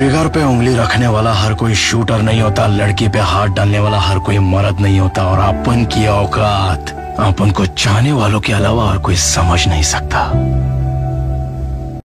Trigger पे उंगली रखने वाला हर कोई शूटर नहीं होता, लड़की पे हाथ डालने वाला हर कोई मर्द नहीं होता, और अपन की औकात अपन को चाहने वालों के अलावा और कोई समझ नहीं सकता।